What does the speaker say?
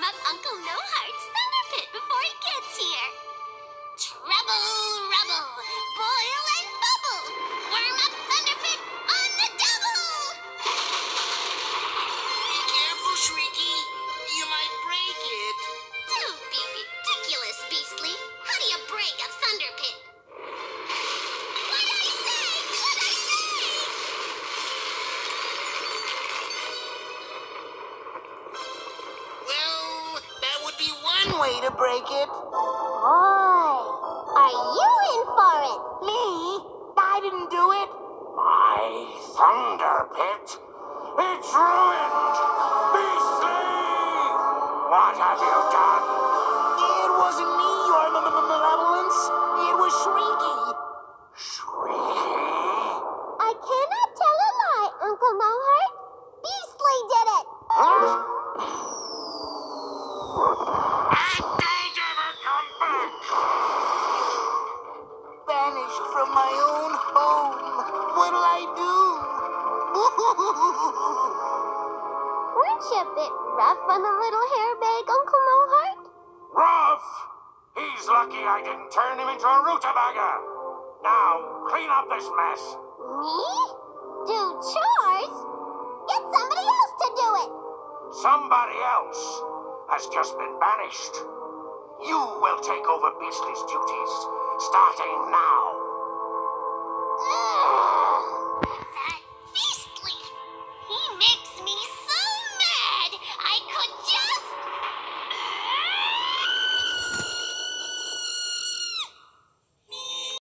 warm up Uncle No Heart's Thunder Pit before he gets to break it? Boy, are you in for it? Me? I didn't do it. My thunder pit. It's ruined. Beastly! What have you done? It wasn't me, your malevolence. It was Shreeky. Shreeky? I cannot tell a lie, Uncle No Heart. Beastly did it. And from my own home. What'll I do? Weren't you a bit rough on the little hairbag, Uncle No Heart? Rough? He's lucky I didn't turn him into a rutabaga. Now, clean up this mess. Me? Do chores? Get somebody else to do it. Somebody else has just been banished. You will take over Beastly's duties, starting now. Oh!